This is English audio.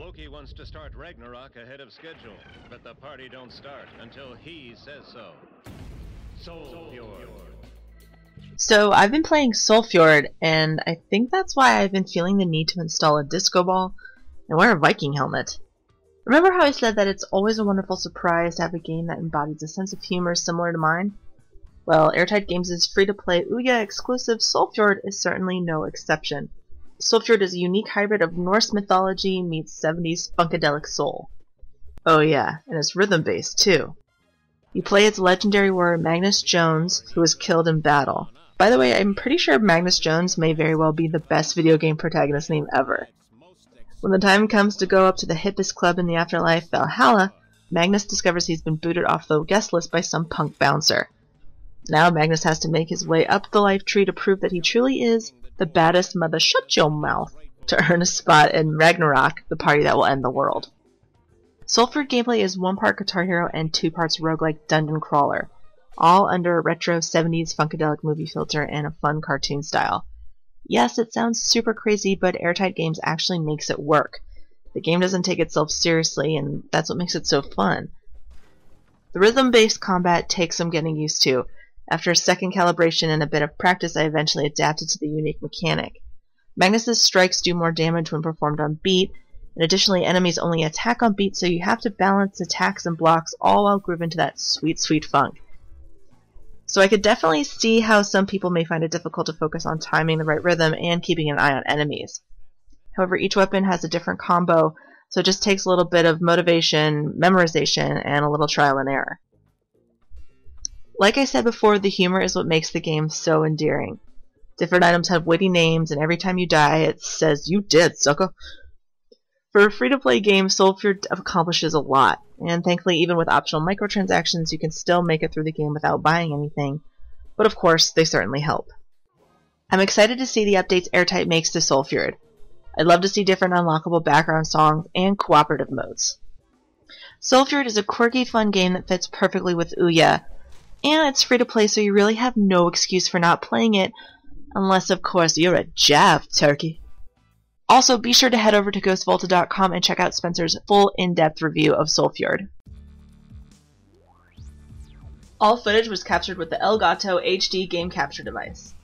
Loki wants to start Ragnarok ahead of schedule, but the party don't start until he says so. So I've been playing Soulfjord, and I think that's why I've been feeling the need to install a disco ball and wear a Viking helmet. Remember how I said that it's always a wonderful surprise to have a game that embodies a sense of humor similar to mine? Well, Airtight Games' free-to-play Ouya exclusive Soulfjord is certainly no exception. Soulfjord is a unique hybrid of Norse mythology meets 70s funkadelic soul. Oh yeah, and it's rhythm-based too. You play as legendary warrior Magnus Jones, who was killed in battle. By the way, I'm pretty sure Magnus Jones may very well be the best video game protagonist name ever. When the time comes to go up to the hippest club in the afterlife, Valhalla, Magnus discovers he's been booted off the guest list by some punk bouncer. Now Magnus has to make his way up the life tree to prove that he truly is the baddest mother shut your mouth to earn a spot in Ragnarok, the party that will end the world. Soulfjord gameplay is one part Guitar Hero and two parts roguelike dungeon crawler, all under a retro 70s funkadelic movie filter and a fun cartoon style. Yes, it sounds super crazy, but Airtight Games actually makes it work. The game doesn't take itself seriously, and that's what makes it so fun. The rhythm-based combat takes some getting used to, after a second calibration and a bit of practice, I eventually adapted to the unique mechanic. Magnus's strikes do more damage when performed on beat, and additionally enemies only attack on beat, so you have to balance attacks and blocks all while grooving to that sweet, sweet funk. So I could definitely see how some people may find it difficult to focus on timing the right rhythm and keeping an eye on enemies. However, each weapon has a different combo, so it just takes a little bit of motivation, memorization, and a little trial and error. Like I said before, the humor is what makes the game so endearing. Different items have witty names, and every time you die, it says, You did, sucker! For a free-to-play game, Soulfjord accomplishes a lot, and thankfully even with optional microtransactions, you can still make it through the game without buying anything, but of course, they certainly help. I'm excited to see the updates Airtight makes to Soulfjord. I'd love to see different unlockable background songs and cooperative modes. Soulfjord is a quirky, fun game that fits perfectly with Ouya, and it's free to play, so you really have no excuse for not playing it, unless, of course, you're a Jav turkey. Also, be sure to head over to GhostVolta.com and check out Spencer's full in-depth review of Soulfjord. All footage was captured with the Elgato HD game capture device.